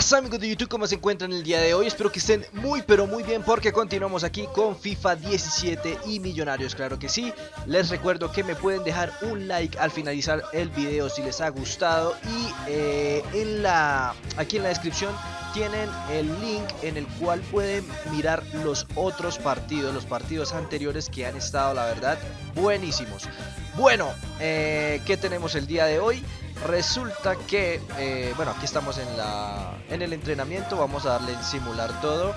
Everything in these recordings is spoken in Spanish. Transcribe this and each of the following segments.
pasa amigos de YouTube? ¿Cómo se encuentran el día de hoy? Espero que estén muy pero muy bien porque continuamos aquí con FIFA 17 y Millonarios, claro que sí. Les recuerdo que me pueden dejar un like al finalizar el video si les ha gustado y eh, en la, aquí en la descripción tienen el link en el cual pueden mirar los otros partidos, los partidos anteriores que han estado la verdad buenísimos. Bueno, eh, ¿qué tenemos el día de hoy? Resulta que, eh, bueno, aquí estamos en, la, en el entrenamiento, vamos a darle en simular todo.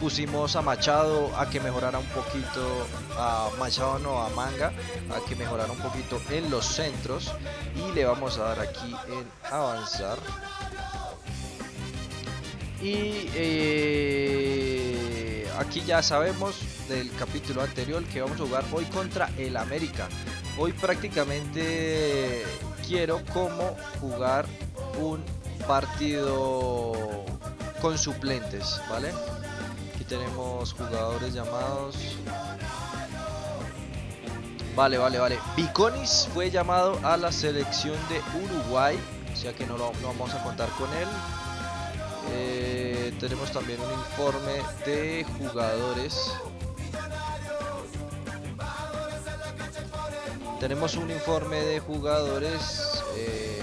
Pusimos a Machado a que mejorara un poquito, a Machado no, a Manga, a que mejorara un poquito en los centros. Y le vamos a dar aquí en avanzar. Y eh, aquí ya sabemos del capítulo anterior que vamos a jugar hoy contra el América. Hoy prácticamente quiero como jugar un partido con suplentes, ¿vale? Aquí tenemos jugadores llamados... Vale, vale, vale. Viconis fue llamado a la selección de Uruguay, o sea que no lo vamos a contar con él. Eh, tenemos también un informe de jugadores tenemos un informe de jugadores eh,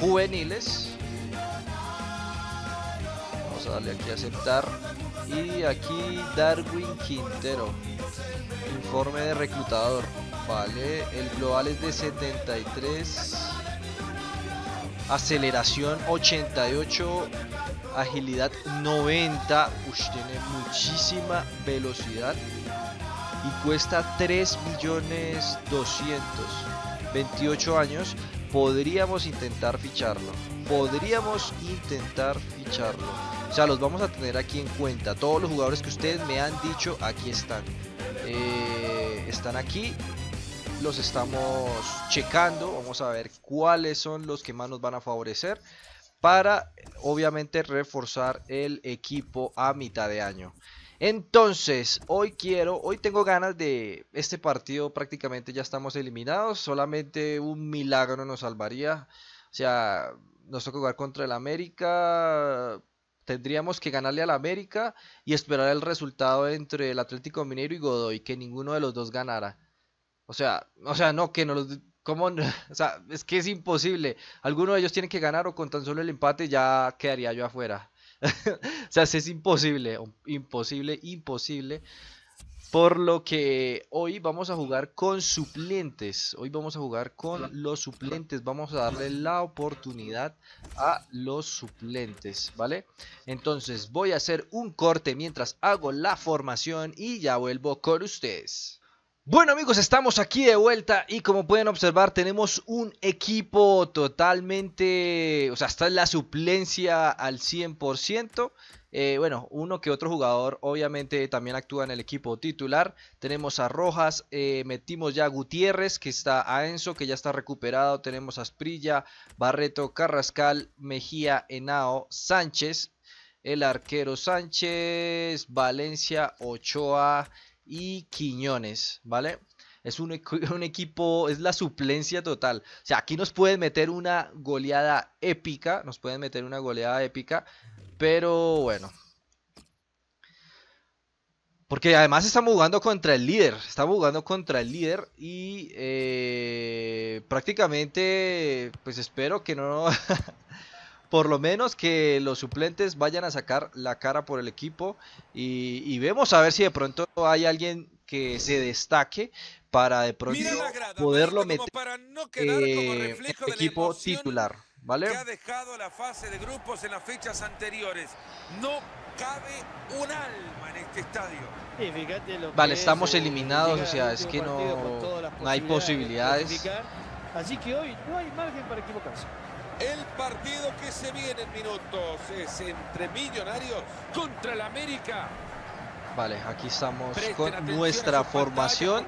juveniles. Vamos a darle aquí a aceptar. Y aquí Darwin Quintero. Informe de reclutador. Vale, el global es de 73. Aceleración 88. Agilidad 90. Ush, tiene muchísima velocidad y cuesta 3 millones 200 28 años podríamos intentar ficharlo. Podríamos intentar ficharlo. O sea los vamos a tener aquí en cuenta. Todos los jugadores que ustedes me han dicho aquí están. Eh, están aquí. Los estamos checando. Vamos a ver cuáles son los que más nos van a favorecer para obviamente reforzar el equipo a mitad de año entonces, hoy quiero, hoy tengo ganas de este partido, prácticamente ya estamos eliminados, solamente un milagro nos salvaría. O sea, nos toca jugar contra el América, tendríamos que ganarle al América y esperar el resultado entre el Atlético Mineiro y Godoy, que ninguno de los dos ganara. O sea, o sea, no, que no los... ¿Cómo? O sea, es que es imposible. Alguno de ellos tiene que ganar o con tan solo el empate ya quedaría yo afuera. o sea, es imposible, imposible, imposible. Por lo que hoy vamos a jugar con suplentes. Hoy vamos a jugar con los suplentes. Vamos a darle la oportunidad a los suplentes, ¿vale? Entonces voy a hacer un corte mientras hago la formación y ya vuelvo con ustedes. Bueno amigos, estamos aquí de vuelta y como pueden observar tenemos un equipo totalmente, o sea, está en la suplencia al 100%. Eh, bueno, uno que otro jugador obviamente también actúa en el equipo titular. Tenemos a Rojas, eh, metimos ya a Gutiérrez, que está a Enzo, que ya está recuperado. Tenemos a Sprilla, Barreto, Carrascal, Mejía, Henao, Sánchez, el arquero Sánchez, Valencia, Ochoa y Quiñones, ¿vale? Es un, un, equipo, es la suplencia total. O sea, aquí nos pueden meter una goleada épica, nos pueden meter una goleada épica, pero bueno. Porque además estamos jugando contra el líder, estamos jugando contra el líder y eh, prácticamente, pues espero que no... por lo menos que los suplentes vayan a sacar la cara por el equipo y, vemos a ver si de pronto hay alguien que se destaque para de pronto poderlo meter eh, en el equipo titular, ¿vale? ha dejado la fase de grupos en las fechas anteriores. No cabe un alma en este estadio. vale, estamos eliminados, o sea, es que no, no hay posibilidades. Así que hoy no hay margen para equivocarse. El partido que se viene en minutos es entre Millonarios contra el América. Vale, aquí estamos con nuestra formación.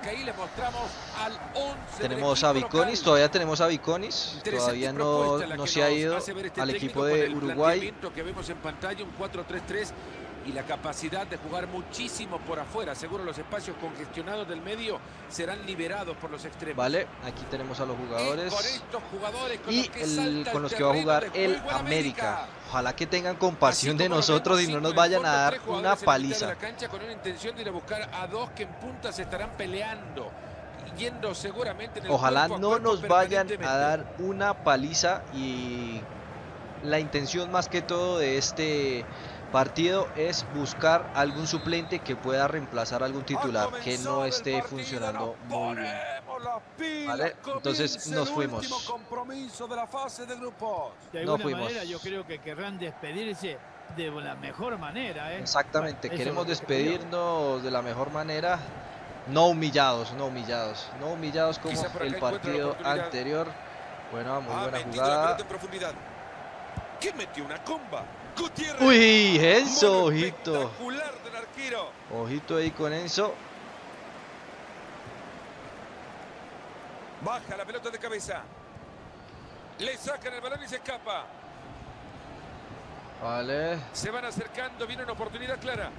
Tenemos a Viconis, todavía tenemos a Viconis, todavía no, no se ha ido al equipo de Uruguay. Que vemos en pantalla un 4-3-3 y la capacidad de jugar muchísimo por afuera. Seguro los espacios congestionados del medio serán liberados por los extremos. Vale, aquí tenemos a los jugadores. Y con estos jugadores con y los que el- salta con el los que va a jugar el América. Ojalá que tengan compasión de nosotros y no nos vayan a dar una paliza. la cancha con una intención de ir a buscar a dos que en punta se estarán peleando. Yendo seguramente en el Ojalá no cuerpo nos vayan a dar una paliza y la intención más que todo de este partido es buscar algún suplente que pueda reemplazar a algún titular que no esté funcionando muy bien. Vale, entonces nos fuimos. compromiso de la fase de grupos. De No fuimos. manera yo creo que querrán despedirse de la mejor manera. ¿eh? Exactamente, queremos despedirnos de la mejor manera, no humillados, no humillados, no humillados como el partido anterior. Bueno, muy buena jugada. pelota en profundidad. ¿Qué metió una comba? Gutiérrez. Uy, Enzo, ojito. Espectacular del arquero. Ojito ahí con Enzo. Baja la pelota de cabeza. Le sacan el balón y se escapa. Vale, Se van acercando, viene una oportunidad clara.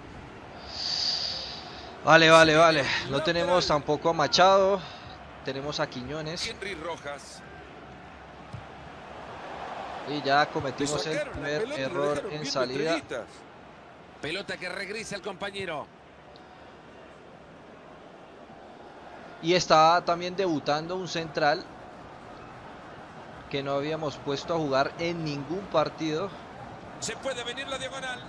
vale, vale, vale. No tenemos tampoco a Machado. Tenemos a Quiñones. Henry Rojas. Y ya cometimos el primer error en salida. Pelota que regresa al compañero. Y está también debutando un central que no habíamos puesto a jugar en ningún partido. Se puede venir la diagonal.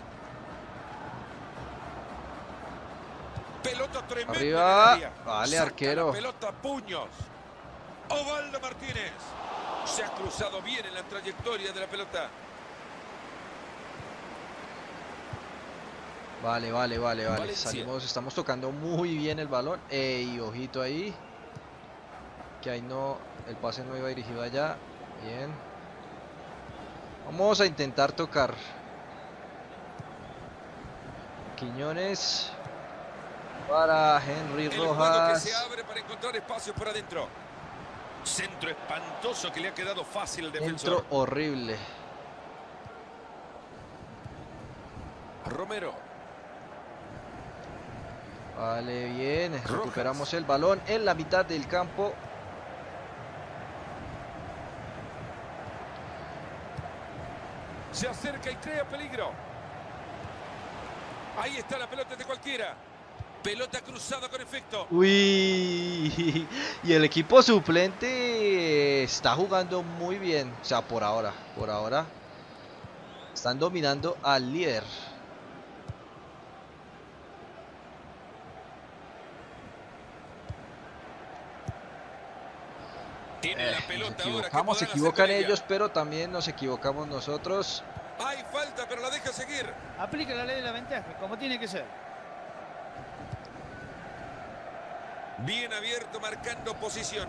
Pelota tremenda. Arriba. el. Vale, Saca arquero. La pelota puños. Ovaldo Martínez. Se ha cruzado bien en la trayectoria de la pelota. Vale, vale, vale, vale. Valencia. Salimos, estamos tocando muy bien el balón. Ey, ojito ahí. Que ahí no, el pase no iba dirigido allá. Bien. Vamos a intentar tocar. Quiñones. Para Henry El juego que Rojas. se abre para encontrar espacio por adentro. Centro espantoso que le ha quedado fácil al defensor. Entro horrible. Romero. Vale, bien. Rojas. Recuperamos el balón en la mitad del campo. Se acerca y crea peligro. Ahí está la pelota de cualquiera. Pelota cruzada con efecto. Uy, y el equipo suplente está jugando muy bien. O sea, por ahora, por ahora. Están dominando al líder. Tiene la Eh, pelota nos ahora. ¿qué equivocamos, se equivocan ellos, pero también nos equivocamos nosotros. Hay falta, pero la deja seguir. Aplica la ley de la ventaja, como tiene que ser. Bien abierto, marcando posición.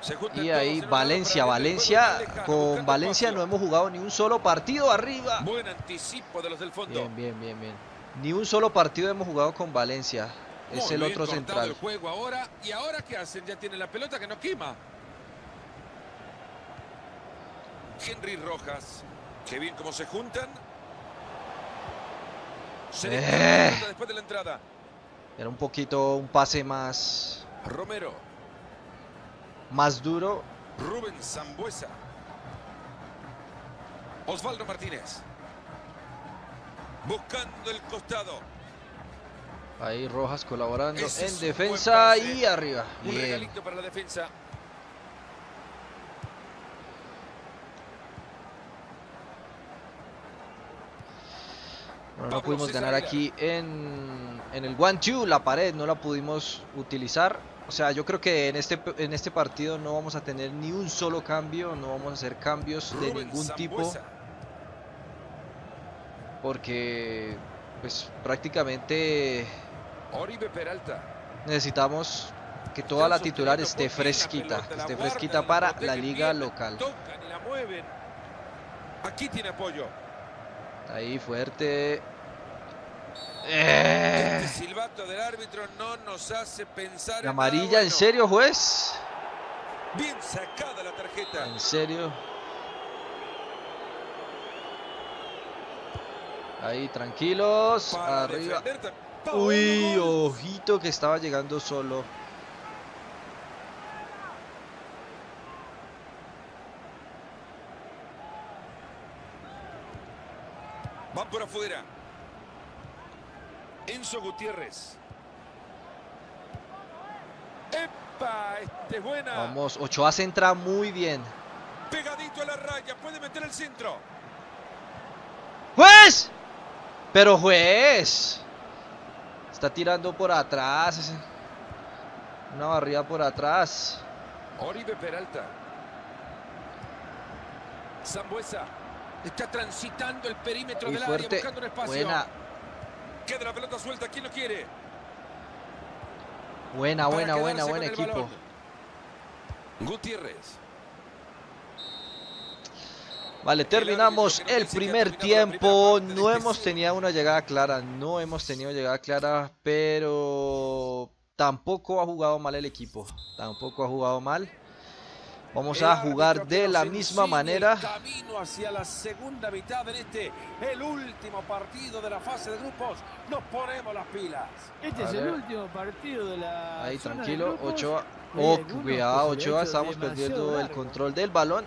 Se Y ahí Valencia, Valencia, lejano, con Valencia no hemos jugado ni un solo partido arriba. Buen anticipo de los del fondo. Bien, bien, bien, bien. Ni un solo partido hemos jugado con Valencia. Es el otro central. el juego ahora. ¿Y ahora qué hacen? Ya tienen la pelota que no quema. Henry Rojas. Qué bien cómo se juntan. Se Eh. después de la entrada. Era un poquito un pase más, Romero. más duro. Rubén Zambuesa. Osvaldo Martínez. Buscando el costado. Ahí Rojas colaborando Ese en defensa y arriba. Un Bien. regalito para la defensa. Bueno, no pudimos ganar aquí en, en el one two la pared no la pudimos utilizar. O sea, yo creo que en este en este partido no vamos a tener ni un solo cambio, no vamos a hacer cambios de ningún tipo porque pues prácticamente necesitamos que toda la titular esté fresquita, esté fresquita para la liga local. Aquí tiene apoyo. Ahí fuerte. Eh, Este silbato del árbitro no nos hace pensar la en nada amarilla, ¿en bueno. serio, juez? Bien sacada la tarjeta. ¿En serio? Ahí, tranquilos. arriba. Uy, ojito que estaba llegando solo. Van por afuera. Enzo Gutiérrez. ¡Epa! Este es buena. Vamos, Ochoa se entra muy bien. Pegadito a la raya, puede meter el centro. ¡Juez! Pero juez. Está tirando por atrás. Una barrida por atrás. Oribe Peralta. Zambuesa. Está transitando el perímetro Muy del fuerte. área, buscando un espacio. Buena, Queda la pelota suelta. ¿Quién lo quiere? buena, buena, buena, buen equipo. balón. Gutiérrez. Vale, terminamos el primer tiempo. No hemos tenido una llegada clara. No hemos tenido llegada clara, pero tampoco ha jugado mal el equipo. Tampoco ha jugado mal. Vamos a jugar de la misma manera. camino hacia la segunda mitad en este, el último partido de la fase de grupos. Nos ponemos las pilas. Este es el último partido de la. Ahí, zona de tranquilo. grupos. Ochoa. Hay Oh, cuidado, Ochoa. Estamos perdiendo el control del balón.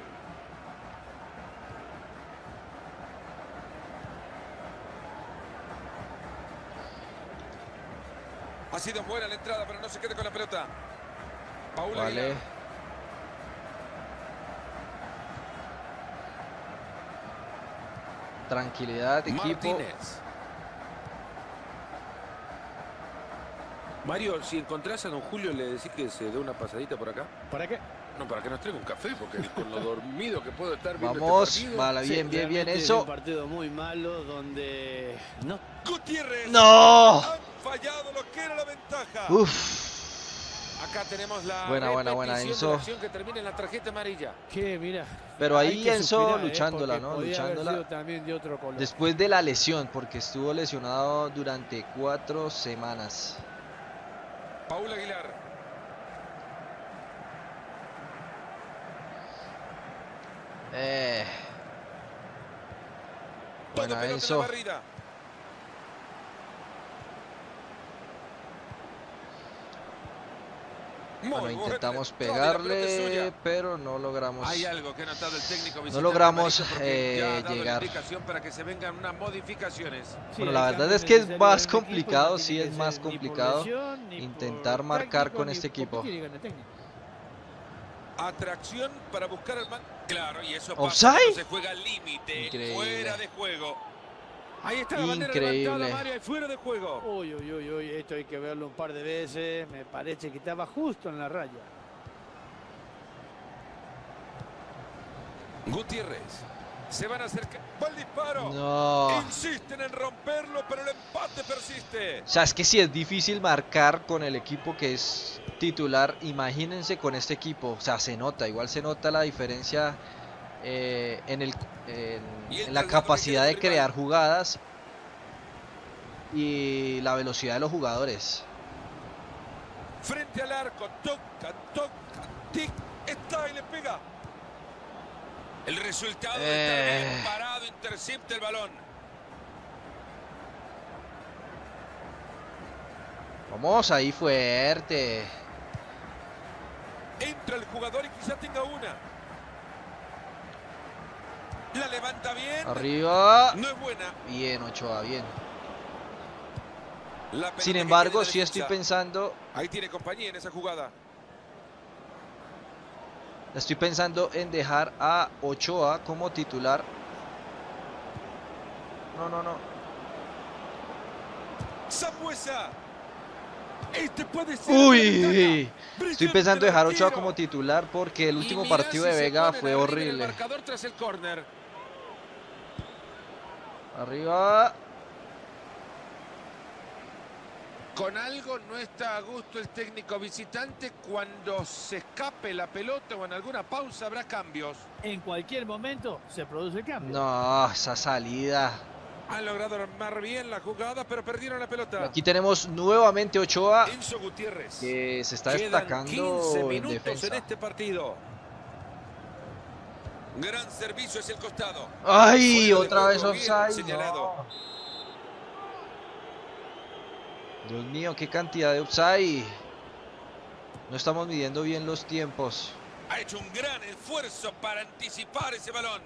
Ha sido buena la entrada, pero no se quede con la pelota. Paula Vale. Tranquilidad, equipo. Martínez. Mario, si encontrás a don Julio, le decís que se dé una pasadita por acá. ¿Para qué? No, para que nos traiga un café, porque con lo dormido que puedo estar viendo Vamos. este. Vale, bien, bien, bien. es Eso. Un partido muy malo donde no Gutiérrez. ¡No! Han fallado lo que era la ventaja. Uf. Acá tenemos la Buena, buena, buena, Enzo. que termina en la tarjeta amarilla. que mira. Pero ahí Enzo suspirar, ¿eh? luchándola, ¿no? Luchándola. también de otro color. Después de la lesión, porque estuvo lesionado durante cuatro semanas. Paula Aguilar. Eh. La Enzo. barrida. Muy Bueno, intentamos pegarle, pero no logramos. Hay algo que ha notado el técnico visitante logramos, eh, llegar. para que se vengan unas modificaciones. Sí, Bueno, la verdad es que es más no complicado, sí es más complicado intentar marcar con este equipo. Atracción para buscar al man. Claro, y eso pasa se juega al límite, fuera de juego. Ahí está la bandera Increíble. levantada, Mario, y fuera de juego. Uy, uy, uy, uy, esto hay que verlo un par de veces. Me parece que estaba justo en la raya. Gutiérrez. Se van a acercar. ¡Va el disparo! No. Insisten en romperlo, pero el empate persiste. O sea, es que si es difícil marcar con el equipo que es titular, imagínense con este equipo. O sea, se nota, igual se nota la diferencia eh, en, el, en, en la capacidad de crear jugadas y la velocidad de los jugadores. Frente al arco. Toca, toca. Tic. Está y le pega. El resultado Eh. está bien parado. Intercepta el balón. Vamos ahí fuerte. Entra el jugador y quizá tenga una. La levanta bien. Arriba. No es buena. Bien, Ochoa, bien. Sin embargo, sí estoy pensando, Ahí tiene compañía en esa jugada. estoy pensando en dejar a Ochoa como titular. No, no, no. Zambuesa. Este puede ser. Uy, estoy pensando en dejar a Ochoa como titular porque el último partido de Vega fue el horrible. marcador tras el córner. Arriba. Con algo no está a gusto el técnico visitante. Cuando se escape la pelota o en alguna pausa habrá cambios. En cualquier momento se produce el cambio. No, esa salida. Han logrado armar bien la jugada, pero perdieron la pelota. Aquí tenemos nuevamente Ochoa Enzo Gutiérrez. que se está Quedan destacando 15 en minutos defensa. en este partido. Gran servicio hacia el costado. ¡Ay! Otra vez offside. no. Dios mío, qué cantidad de upside. No estamos midiendo bien los tiempos. Ha hecho un gran esfuerzo para anticipar ese balón.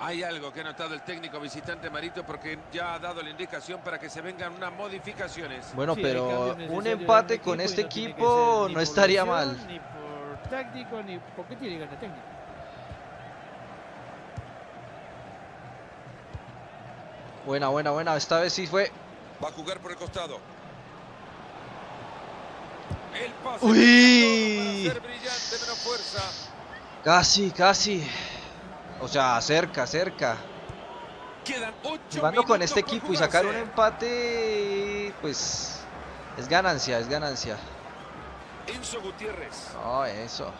Hay algo que ha notado el técnico visitante Marito porque ya ha dado la indicación para que se vengan unas modificaciones. Bueno, Sí, pero un empate con este equipo no estaría mal. Ni por táctico, ni porque tiene ganas técnico. Buena, buena, buena. Esta vez sí fue. Va a jugar por el costado. El pase Uy. para ser brillante, menos fuerza. Casi, casi. O sea, cerca, cerca. Quedan Jugando con este equipo y sacar un empate, pues es ganancia, es ganancia. Enzo Gutiérrez. Oh, eso.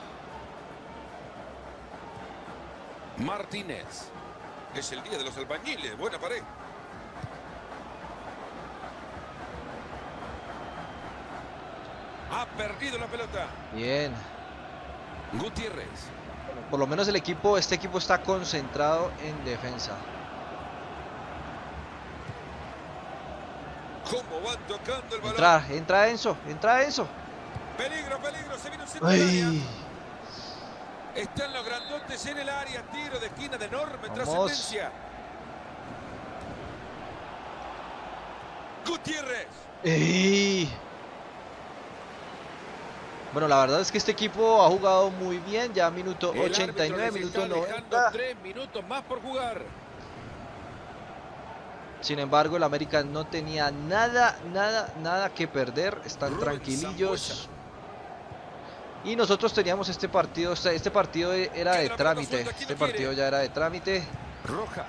Martínez. Es el día de los albañiles. Buena pared. Ha perdido la pelota. Bien. Gutiérrez. Por lo menos el equipo, este equipo está concentrado en defensa. ¿Cómo van tocando el balón? Entra, entra Enzo, entra Enzo. Peligro, peligro. Se viene un centro del área. Ay, Están los grandotes en el área. Tiro de esquina de enorme trascendencia. Gutiérrez. ey. Bueno, la verdad es que este equipo ha jugado muy bien, ya minuto El árbitro 89, les minuto está dejando 90. tres minutos más por jugar. Sin embargo, el América no tenía nada, nada, nada que perder. Están Rubén tranquilillos. Y nosotros teníamos este partido, este partido era de trámite. suelta, ¿quién Este partido ya era de trámite. Rojas.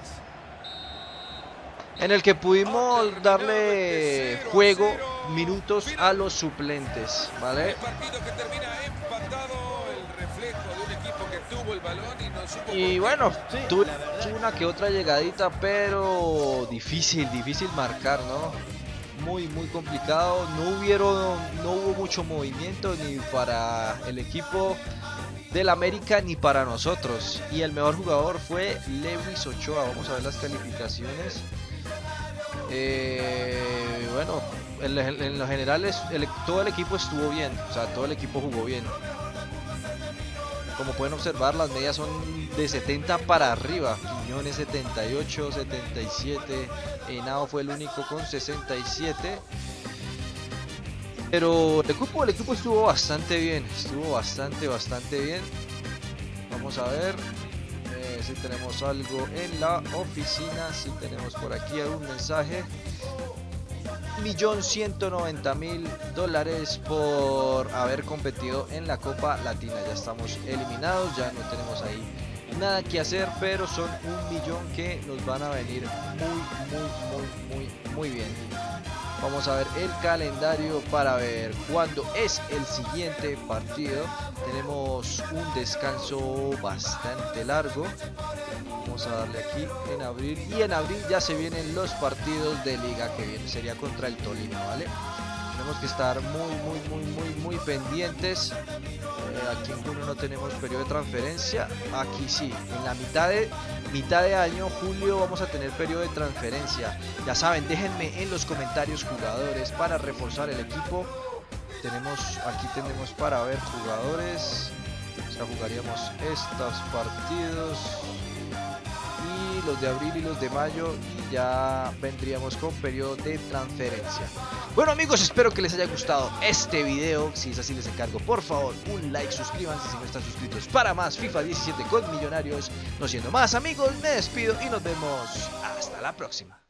En el que pudimos darle 0 a juego 0. minutos a los suplentes, ¿vale? y bueno, Sí, una que otra llegadita, pero difícil, difícil marcar, ¿no? Muy, muy complicado. No hubieron, no hubo mucho movimiento ni para el equipo del América ni para nosotros. Y el mejor jugador fue Lewis Ochoa. Vamos a ver las calificaciones. Eh, bueno, en, lo general es- el- todo el equipo estuvo bien, o sea, todo el equipo jugó bien. Como pueden observar, las medias son de 70 para arriba. Quiñones 78, 77. Henao fue el único con 67. Pero el equipo, el equipo estuvo bastante bien. Estuvo bastante, bastante bien. Vamos a ver si tenemos algo en la oficina. Si tenemos por aquí algún mensaje. Millón ciento noventa mil dólares por haber competido en la Copa Latina. Ya estamos eliminados, ya no tenemos ahí nada que hacer, pero son un millón que nos van a venir muy, muy, muy, muy, muy bien. Vamos a ver el calendario para ver cuándo es el siguiente partido. Tenemos un descanso bastante largo. Vamos a darle aquí en abril. Y en abril ya se vienen los partidos de liga que viene. Sería contra el Tolima, ¿vale? Tenemos que estar muy, muy, muy, muy, muy pendientes. Eh, aquí en junio no tenemos periodo de transferencia. Aquí sí. En la mitad de, mitad de año, julio, vamos a tener periodo de transferencia. Ya saben, déjenme en los comentarios jugadores para reforzar el equipo. Tenemos, aquí tenemos para ver jugadores. O sea, jugaríamos estos partidos y los de abril y los de mayo ya vendríamos con periodo de transferencia. Bueno amigos, espero que les haya gustado este video. Si es así les encargo, por favor, un like, suscríbanse si no están suscritos para más FIFA 17 con Millonarios. No siendo más amigos, me despido y nos vemos hasta la próxima.